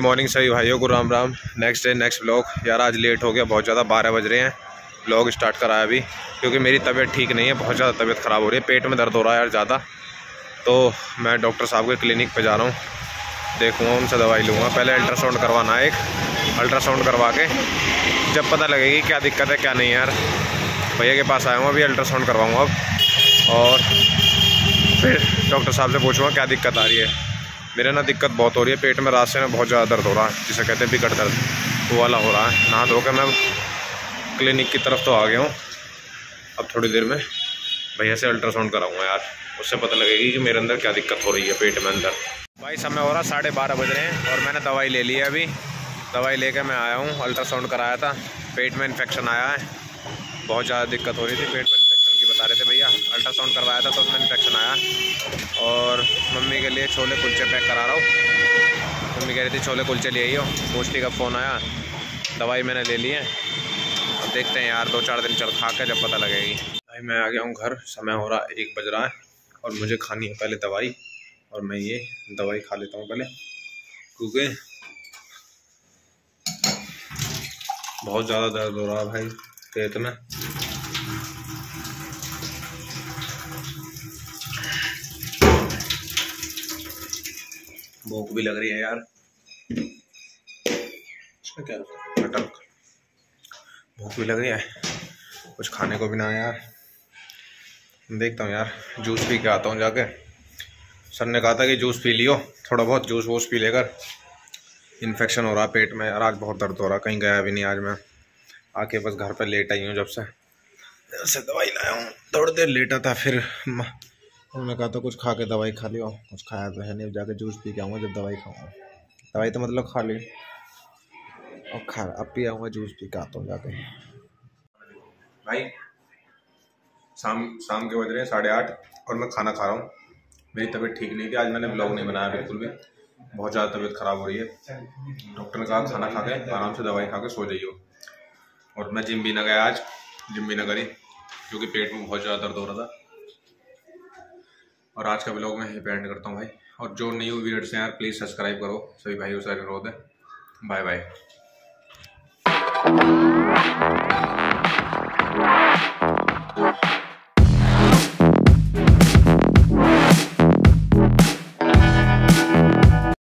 Morning सही भाइयों को Ram Ram. Next day next blog यार, आज लेट हो गया, बहुत ज़्यादा बारह बज रहे हैं। ब्लॉग स्टार्ट कराया अभी, क्योंकि मेरी तबीयत ठीक नहीं है, बहुत ज़्यादा तबीयत ख़राब हो रही है। पेट में दर्द हो रहा है यार ज़्यादा। तो मैं डॉक्टर साहब के क्लिनिक पर जा रहा हूँ। देखूँगा, उनसे दवाई लूँगा। पहले अल्ट्रासाउंड करवाना है एक। अल्ट्रासाउंड करवा के, जब पता लगेगी क्या दिक्कत है, क्या नहीं यार। भैया के पास आया हूँ, अभी अल्ट्रासाउंड करवाऊँगा अब। और फिर डॉक्टर साहब से पूछूँगा, क्या दिक्कत आ रही है। मेरे ना दिक्कत बहुत हो रही है। पेट में रास्ते में बहुत ज़्यादा दर्द हो रहा है, जिसे कहते हैं बिकट दर्द। वो वाला हो रहा है। नहा धो के मैं क्लिनिक की तरफ़ तो आ गया हूँ। अब थोड़ी देर में भैया से अल्ट्रासाउंड कराऊँगा यार। उससे पता लगेगी कि मेरे अंदर क्या दिक्कत हो रही है पेट में अंदर। भाई, समय हो रहा साढ़े बारह बज रहे हैं और मैंने दवाई ले ली है अभी। दवाई लेकर मैं आया हूँ, अल्ट्रासाउंड कराया था। पेट में इन्फेक्शन आया है। बहुत ज़्यादा दिक्कत हो रही थी, पेट में बता रहे थे भैया अल्ट्रासाउंड करवाया था तो उसमें इन्फेक्शन आया। और मम्मी के लिए छोले कुलचे पैक करा रहा हूँ। मम्मी कह रही थी, छोले कुलचे ले हो मोस्टली का फ़ोन आया। दवाई मैंने ले ली है। अब देखते हैं यार, दो चार दिन चल खा के जब पता लगेगी। भाई, मैं आ गया हूँ घर। समय हो रहा है एक बज रहा है और मुझे खानी है पहले दवाई। और मैं ये दवाई खा लेता हूँ पहले। क्योंकि बहुत ज़्यादा दर्द हो रहा है भाई, पेट में। भूख भी लग रही है यार। क्या भूख भी लग रही है। कुछ खाने को भी ना यार। देखता हूँ यार। जूस पी के आता हूँ जाके। सर ने कहा था कि जूस पी लियो। थोड़ा बहुत जूस वूस पी लेकर। इन्फेक्शन हो रहा पेट में। यार आज बहुत दर्द हो रहा कहीं गया भी नहीं आज मैं। आके बस घर पर लेट आई हूँ जब से। से दवाई लाया हूँ। थोड़ी देर लेटा था फिर उन्होंने कहा था कुछ खा के दवाई खा लियो। कुछ खाया तो है नहीं। जाके जूस पी के आऊँगा, जब दवाई खाऊँगा। दवाई तो मतलब खा ली। और खा, अब पी आऊँगा, जूस पी के आता हूँ जाके। भाई, शाम शाम के बज रहे हैं, साढ़े आठ, और मैं खाना खा रहा हूँ। मेरी तबीयत ठीक नहीं थी। आज मैंने ब्लॉग नहीं बनाया बिल्कुल भी। बहुत ज़्यादा तबीयत ख़राब हो रही है। डॉक्टर ने कहा, खाना खा के, आराम से दवाई खा के सो जाइए और मैं जिम भी ना गया आज, जिम भी ना करी, क्योंकि पेट में बहुत ज़्यादा दर्द हो रहा था। और आज का ब्लॉग मैं यहीं पर एंड करता हूँ भाई। और जो न्यू वीडियोस हैं यार प्लीज़ सब्सक्राइब करो। सभी भाइयों से अनुरोध है। Bye bye